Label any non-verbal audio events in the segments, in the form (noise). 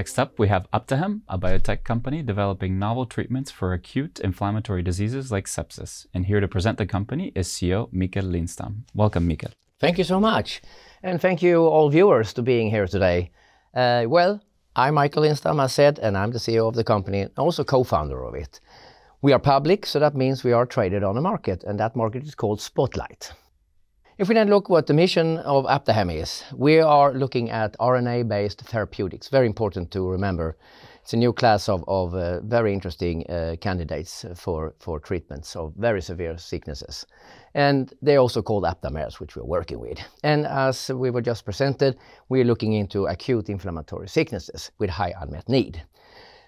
Next up, we have Aptahem, a biotech company developing novel treatments for acute inflammatory diseases like sepsis. And here to present the company is CEO Mikael Lindstam. Welcome, Mikael. Thank you so much. And thank you, all viewers, to being here today. Uh, well, I'm Mikael Lindstam, as said, and I'm the CEO of the company and also co founder of it. We are public, so that means we are traded on a market, and that market is called Spotlight. If we then look what the mission of Aptahem is, we are looking at RNA-based therapeutics. Very important to remember. It's a new class of, of uh, very interesting uh, candidates for, for treatments of very severe sicknesses. And they're also called aptamers, which we're working with. And as we were just presented, we're looking into acute inflammatory sicknesses with high unmet need.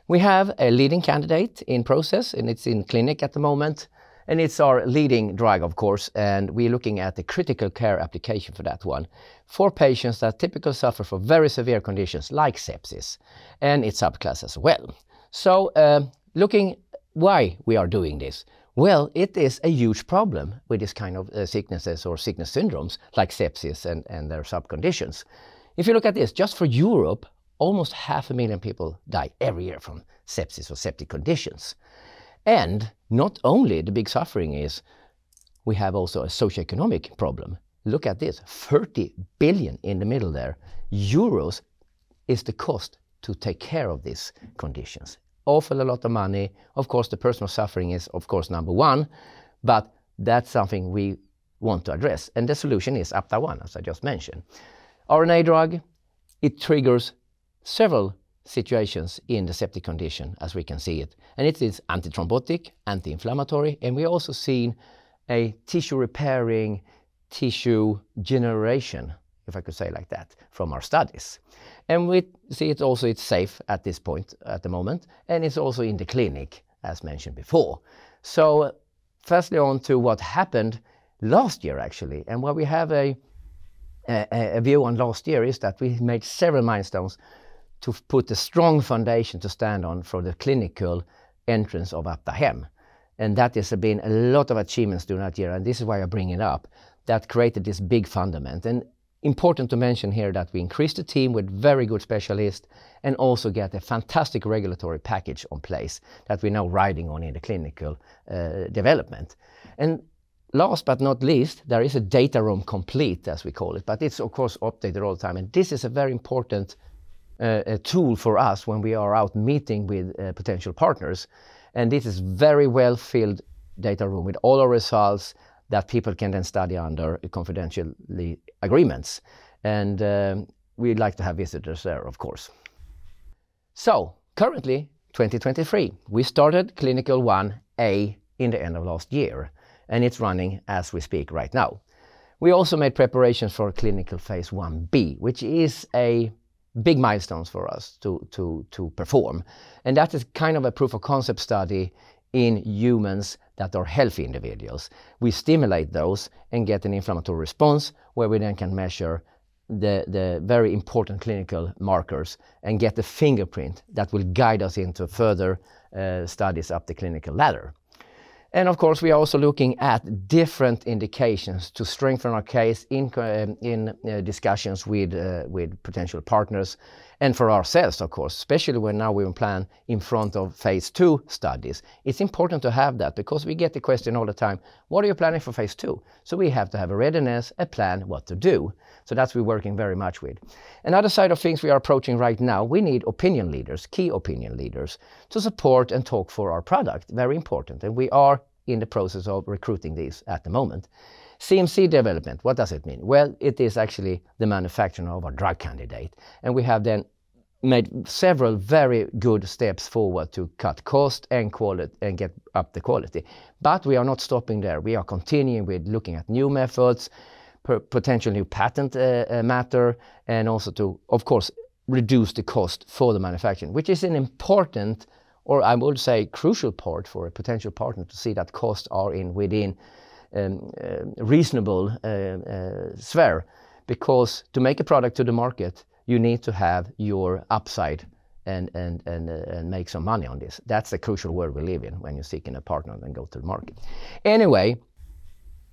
We have a leading candidate in process, and it's in clinic at the moment and it's our leading drug, of course, and we're looking at the critical care application for that one for patients that typically suffer from very severe conditions like sepsis, and its subclass as well. So, uh, looking why we are doing this. Well, it is a huge problem with this kind of uh, sicknesses or sickness syndromes like sepsis and, and their subconditions. If you look at this, just for Europe, almost half a million people die every year from sepsis or septic conditions. And not only the big suffering is, we have also a socioeconomic problem. Look at this, 30 billion in the middle there. Euros is the cost to take care of these conditions. Awful a lot of money. Of course, the personal suffering is, of course, number one, but that's something we want to address. And the solution is APTA1, as I just mentioned. RNA drug, it triggers several situations in the septic condition as we can see it. And it is antithrombotic, anti-inflammatory, and we also seen a tissue repairing, tissue generation, if I could say like that, from our studies. And we see it also it's safe at this point at the moment, and it's also in the clinic, as mentioned before. So firstly on to what happened last year actually, and what we have a, a, a view on last year is that we made several milestones to put a strong foundation to stand on for the clinical entrance of Aptahem. And that has been a lot of achievements during that year, and this is why I bring it up, that created this big fundament. And important to mention here that we increased the team with very good specialists and also get a fantastic regulatory package on place that we're now riding on in the clinical uh, development. And last but not least, there is a data room complete, as we call it, but it's of course updated all the time. And this is a very important a tool for us when we are out meeting with uh, potential partners. And this is very well filled data room with all our results that people can then study under confidentially agreements. And um, we'd like to have visitors there, of course. So currently, 2023, we started Clinical 1A in the end of last year, and it's running as we speak right now. We also made preparations for clinical phase 1B, which is a big milestones for us to, to, to perform. And that is kind of a proof of concept study in humans that are healthy individuals. We stimulate those and get an inflammatory response where we then can measure the, the very important clinical markers and get the fingerprint that will guide us into further uh, studies up the clinical ladder. And of course, we are also looking at different indications to strengthen our case in, in uh, discussions with, uh, with potential partners and for ourselves, of course, especially when now we plan in front of phase two studies. It's important to have that because we get the question all the time, what are you planning for phase two? So we have to have a readiness, a plan, what to do. So that's we're working very much with. Another side of things we are approaching right now, we need opinion leaders, key opinion leaders, to support and talk for our product. Very important. And we are in the process of recruiting these at the moment. CMC development, what does it mean? Well, it is actually the manufacturing of a drug candidate. And we have then made several very good steps forward to cut cost and quality and get up the quality. But we are not stopping there. We are continuing with looking at new methods, potential new patent uh, uh, matter, and also to, of course, reduce the cost for the manufacturing, which is an important, or I would say crucial part for a potential partner to see that costs are in within um, uh, reasonable uh, uh, sphere. Because to make a product to the market, you need to have your upside and, and, and, uh, and make some money on this. That's the crucial world we live in when you're seeking a partner and go to the market. Anyway,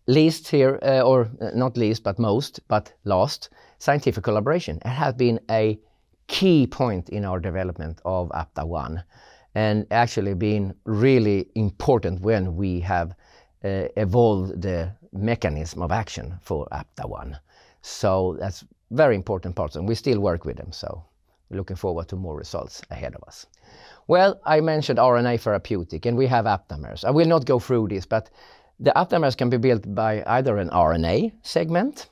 least here, uh, or not least, but most, but last, scientific collaboration. It has been a key point in our development of APTA1 and actually been really important when we have uh, evolved the mechanism of action for APTA1. So that's very important parts, and we still work with them, so looking forward to more results ahead of us. Well, I mentioned RNA therapeutic, and we have aptamers. I will not go through this, but the aptamers can be built by either an RNA segment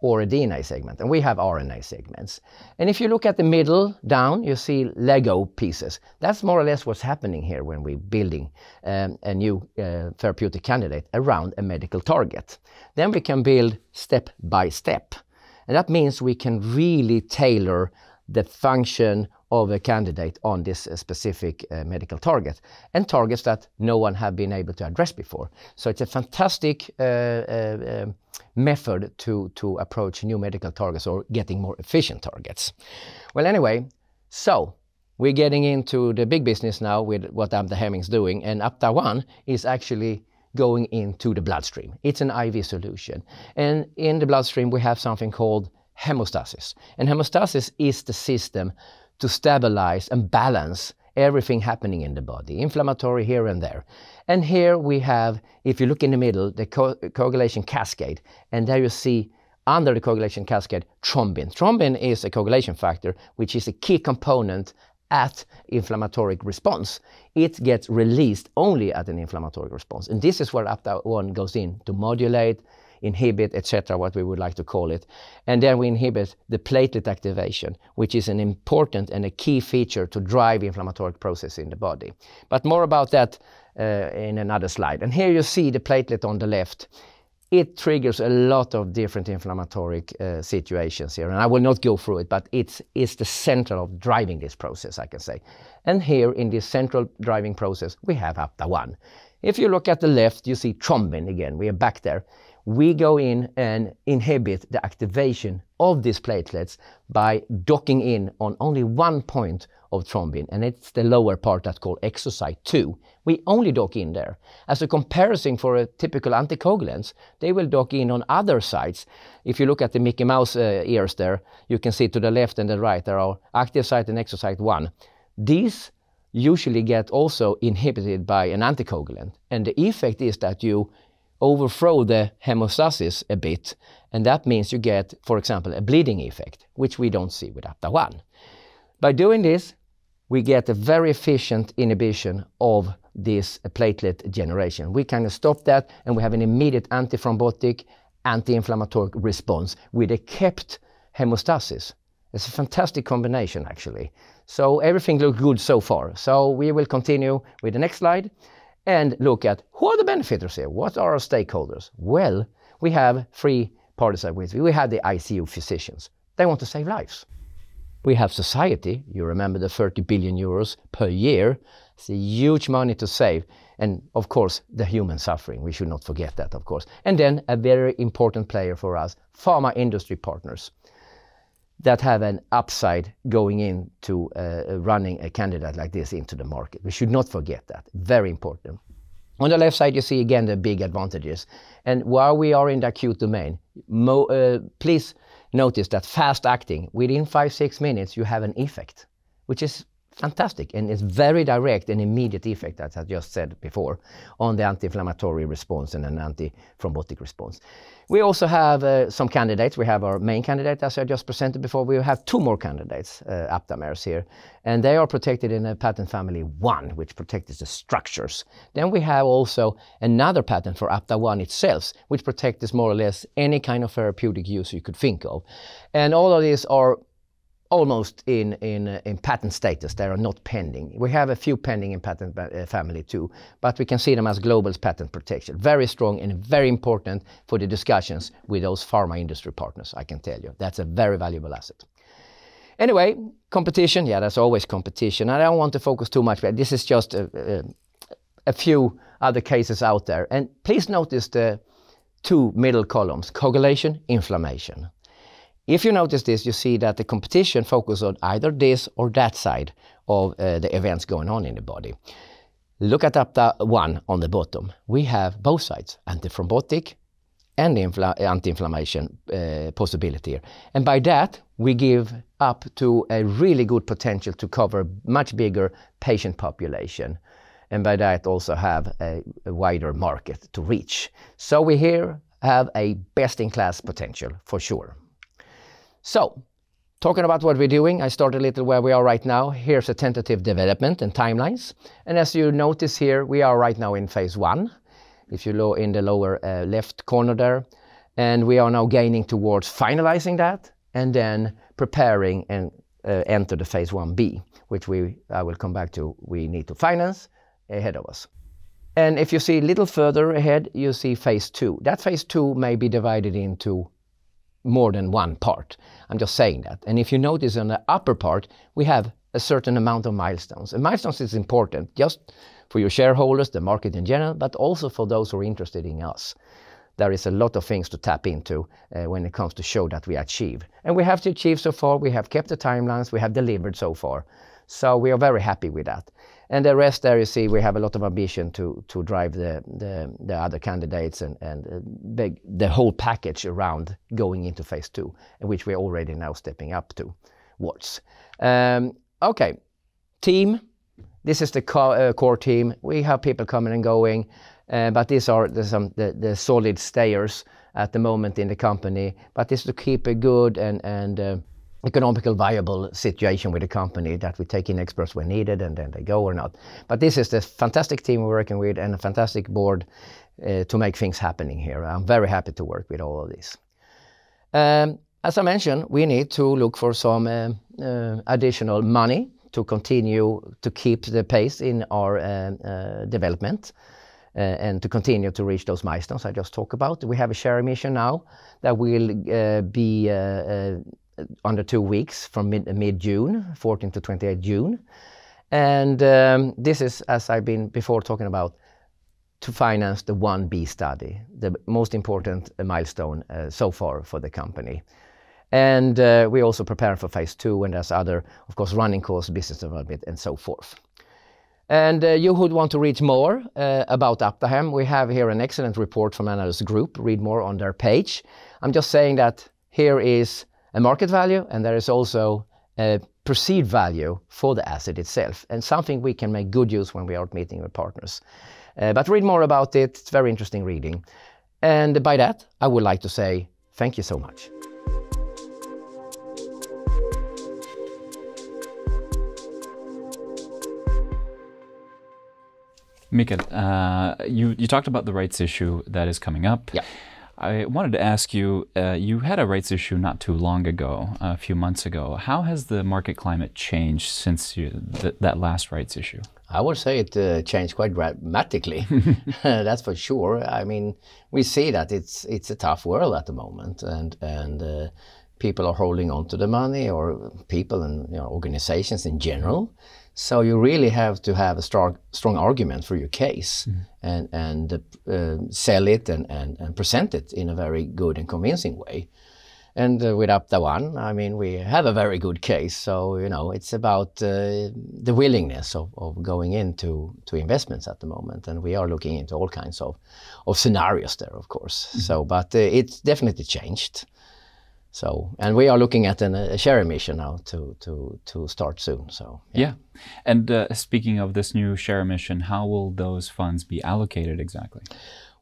or a DNA segment, and we have RNA segments. And if you look at the middle down, you see Lego pieces. That's more or less what's happening here when we're building um, a new uh, therapeutic candidate around a medical target. Then we can build step by step. And that means we can really tailor the function of a candidate on this uh, specific uh, medical target and targets that no one have been able to address before. So it's a fantastic uh, um, method to, to approach new medical targets or getting more efficient targets. Well, anyway, so we're getting into the big business now with what Aptahem's doing, and Apta One is actually going into the bloodstream. It's an IV solution. And in the bloodstream, we have something called hemostasis. And hemostasis is the system to stabilize and balance everything happening in the body, inflammatory here and there. And here we have, if you look in the middle, the co coagulation cascade, and there you see under the coagulation cascade thrombin. Thrombin is a coagulation factor, which is a key component at inflammatory response. It gets released only at an inflammatory response. And this is where Apta-1 goes in to modulate, inhibit, etc., what we would like to call it. And then we inhibit the platelet activation, which is an important and a key feature to drive inflammatory process in the body. But more about that uh, in another slide. And here you see the platelet on the left. It triggers a lot of different inflammatory uh, situations here, and I will not go through it, but it's, it's the center of driving this process, I can say. And here in this central driving process, we have Apta-1. If you look at the left, you see thrombin again. We are back there we go in and inhibit the activation of these platelets by docking in on only one point of thrombin, and it's the lower part that's called exosite 2. We only dock in there. As a comparison for a typical anticoagulants, they will dock in on other sites. If you look at the Mickey Mouse uh, ears there, you can see to the left and the right there are active site and exosite 1. These usually get also inhibited by an anticoagulant, and the effect is that you overthrow the hemostasis a bit, and that means you get, for example, a bleeding effect, which we don't see with APTA1. By doing this, we get a very efficient inhibition of this platelet generation. We kind of stop that, and we have an immediate antithrombotic, anti-inflammatory response with a kept hemostasis. It's a fantastic combination, actually. So everything looks good so far. So we will continue with the next slide and look at who are the benefiters here? What are our stakeholders? Well, we have three parties at with. We have the ICU physicians. They want to save lives. We have society. You remember the 30 billion euros per year. It's a huge money to save. And of course, the human suffering. We should not forget that, of course. And then a very important player for us, pharma industry partners that have an upside going into uh, running a candidate like this into the market. We should not forget that. Very important. On the left side, you see again the big advantages. And while we are in the acute domain, uh, please notice that fast acting, within five, six minutes, you have an effect, which is fantastic and it's very direct and immediate effect, as I just said before, on the anti-inflammatory response and an anti-thrombotic response. We also have uh, some candidates. We have our main candidate, as I just presented before. We have two more candidates, uh, aptamers here, and they are protected in a patent family 1, which protects the structures. Then we have also another patent for apta1 itself, which protects more or less any kind of therapeutic use you could think of. And all of these are almost in, in, uh, in patent status. They are not pending. We have a few pending in patent uh, family too, but we can see them as global patent protection. Very strong and very important for the discussions with those pharma industry partners, I can tell you. That's a very valuable asset. Anyway, competition, yeah, there's always competition. I don't want to focus too much, but this is just a, a, a few other cases out there. And please notice the two middle columns, coagulation, inflammation. If you notice this, you see that the competition focuses on either this or that side of uh, the events going on in the body. Look at Apta-1 on the bottom. We have both sides, antithrombotic and anti-inflammation uh, possibility here. And by that, we give up to a really good potential to cover much bigger patient population, and by that also have a, a wider market to reach. So we here have a best-in-class potential for sure. So talking about what we're doing, I start a little where we are right now. Here's a tentative development and timelines. And as you notice here, we are right now in phase one if you look in the lower uh, left corner there. And we are now gaining towards finalizing that and then preparing and uh, enter the phase 1B, which we I will come back to. We need to finance ahead of us. And if you see a little further ahead, you see phase two. That phase two may be divided into more than one part. I'm just saying that. And if you notice on the upper part, we have a certain amount of milestones. And milestones is important just for your shareholders, the market in general, but also for those who are interested in us. There is a lot of things to tap into uh, when it comes to show that we achieve. And we have to achieve so far. We have kept the timelines. We have delivered so far. So we are very happy with that. And the rest there, you see, we have a lot of ambition to to drive the the, the other candidates and and uh, the whole package around going into phase two, which we're already now stepping up towards. Um, okay, team this is the uh, core team. We have people coming and going, uh, but these are the solid stayers at the moment in the company. But this to keep a good and uh, economically viable situation with the company, that we take in experts when needed, and then they go or not. But this is the fantastic team we're working with and a fantastic board to make things happening here. I'm very happy to work with all of this. Um, as I mentioned, we need to look for some additional money to continue to keep the pace in our uh, uh, development uh, and to continue to reach those milestones I just talked about. We have a share emission now that will be under two weeks from mid, mid June, 14 to 28 June. And um, this is, as I've been before talking about, to finance the 1B study, the most important milestone so far for the company. And uh, we also prepare for phase two, and there's other, of course, running course, business development, and so forth. And uh, you would want to read more uh, about Aptahem, we have here an excellent report from Analyst Group. Read more on their page. I'm just saying that here is a market value, and there is also a perceived value for the asset itself, and something we can make good use when we are meeting with partners. But read more about it. It's very interesting reading. And by that, I would like to say thank you so much. Mikael, uh, you, you talked about the rights issue that is coming up. Yeah. I wanted to ask you, uh, you had a rights issue not too long ago, a few months ago. How has the market climate changed since you, th that last rights issue? I would say it uh, changed quite dramatically. (laughs) (laughs) That's for sure. I mean, we see that it's it's a tough world at the moment, and and uh, people are holding on to the money, or people and you know, organizations in general. So you really have to have a strong, strong argument for your case mm. and, and uh, sell it and, and, and, present it in a very good and convincing way. And uh, with Apta One, I mean, we have a very good case. So, you know, it's about uh, the willingness of, of going into to investments at the moment. And we are looking into all kinds of, of scenarios there, of course. Mm. So, but uh, it's definitely changed. So, and we are looking at an, a share emission now to, to, to start soon. So, yeah. yeah. And uh, speaking of this new share emission, how will those funds be allocated exactly?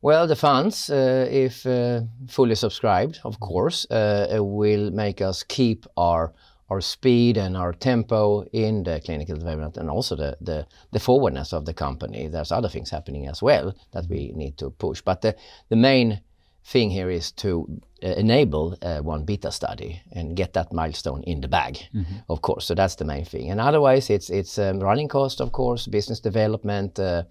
Well, the funds, uh, if uh, fully subscribed, of course, uh, will make us keep our our speed and our tempo in the clinical development and also the, the, the forwardness of the company. There's other things happening as well that we need to push. But the, the main thing here is to uh, enable uh, one beta study and get that milestone in the bag, mm-hmm. of course. So that's the main thing. And otherwise, it's it's um, running cost, of course, business development. Uh,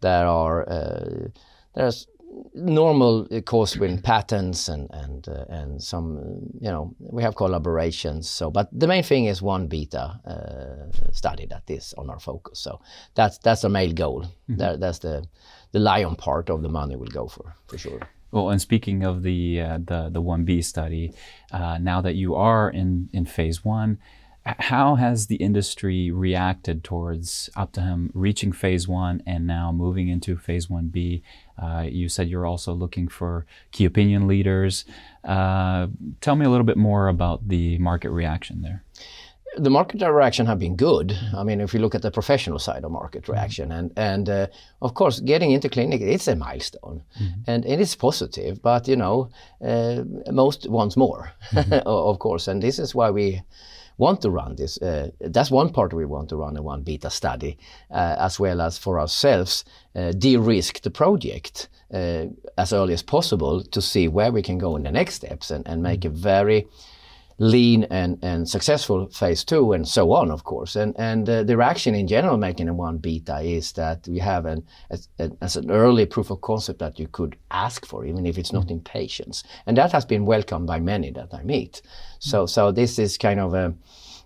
there are uh, there's normal costs with patents and and uh, and some you know we have collaborations. So, but the main thing is one beta uh, study that is on our focus. So that's that's our main goal. Mm-hmm. That, that's the the lion part of the money will go for for sure. Well, and speaking of the uh, the the one B study, uh, now that you are in in phase one, how has the industry reacted towards Aptahem reaching phase one and now moving into phase 1B? Uh, you said you're also looking for key opinion leaders. Uh, tell me a little bit more about the market reaction there the market reaction have been good. I mean, if you look at the professional side of market mm-hmm. reaction, and and uh, of course, getting into clinic, it's a milestone, mm-hmm. and it is positive. But you know, uh, most wants more, mm-hmm. (laughs) of course, and this is why we want to run this. Uh, that's one part we want to run a one beta study, uh, as well as for ourselves uh, de-risk the project uh, as early as possible to see where we can go in the next steps and, and make a very lean and, and successful phase two and so on, of course. And, and uh, the reaction in general making a one beta is that we have an, as, as, an early proof of concept that you could ask for, even if it's not in patients. And that has been welcomed by many that I meet. So, so this is kind of a,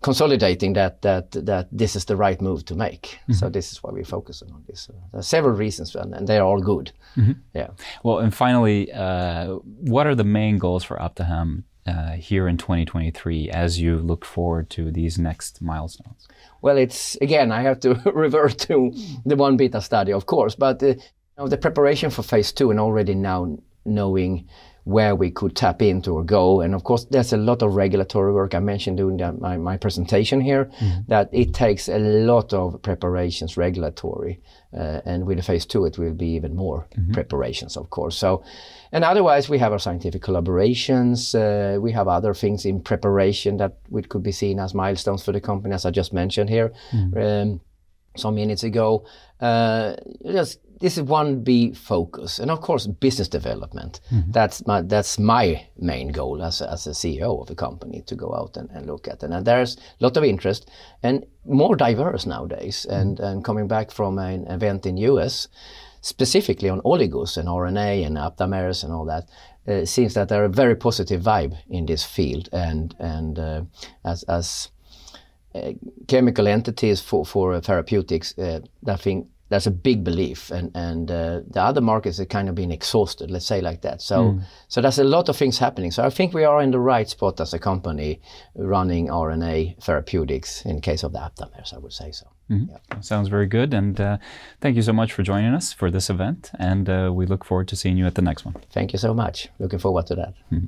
consolidating that that that this is the right move to make. Mm-hmm. So this is why we're focusing on this. Uh, there are several reasons, and, and they are all good. Mm-hmm. Yeah. Well, and finally, uh, what are the main goals for Aptahem uh, here in 2023 as you look forward to these next milestones? Well, it's again, I have to (laughs) revert to the one beta study, of course, but uh, you know, the preparation for phase two and already now knowing where we could tap into or go. And of course, there's a lot of regulatory work I mentioned during the, my, my presentation here mm-hmm. that it takes a lot of preparations regulatory. Uh, and with the phase two, it will be even more mm-hmm. preparations, of course. So, and otherwise, we have our scientific collaborations. Uh, we have other things in preparation that we could be seen as milestones for the company, as I just mentioned here mm-hmm. um, some minutes ago. Uh, just this is one B focus, and of course business development. Mm-hmm. That's my that's my main goal as a, as a CEO of a company to go out and, and look at. And, and there's a lot of interest and more diverse nowadays. Mm-hmm. And and coming back from an event in US, specifically on oligos and RNA and aptamers and all that, uh, seems that there are a very positive vibe in this field. And and uh, as as uh, chemical entities for for therapeutics, uh, I think that's a big belief, and and uh, the other markets have kind of been exhausted. Let's say like that. So mm. so there's a lot of things happening. So I think we are in the right spot as a company running RNA therapeutics in case of the aptamers. I would say so. Mm-hmm. Yeah. Sounds very good, and uh, thank you so much for joining us for this event. And uh, we look forward to seeing you at the next one. Thank you so much. Looking forward to that. Mm-hmm.